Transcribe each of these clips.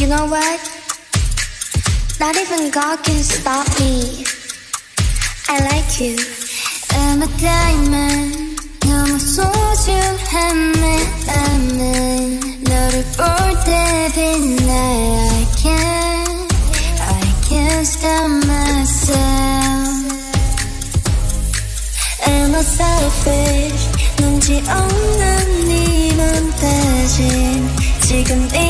You know what? Not even God can stop me. I like you. I'm a diamond. 너무 소중한 내 맘은 너를 볼때 빛나. I can't, I can't stop myself. I'm a selfish. 눈치 없는 네맘 대신 지금 이 설렘이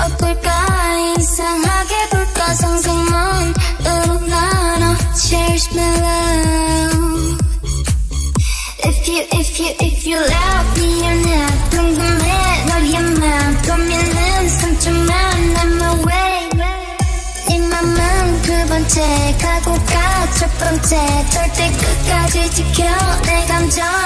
어떨까 이상하게 볼까 상상만 으로 나눠 Cherish my love If you, if you, if you love me or not 궁금해 너의 맘 고민은 상처만 I'm away 네 맘은 두 번째 가고 가첫 번째 절대 끝까지 지켜 내 감정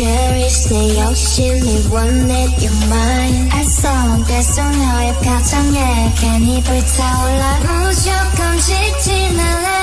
Cherish 내 욕심이 원해 You're mine 알쏭달쏭 너의 표정에 괜히 불타올라 무조건 직진할래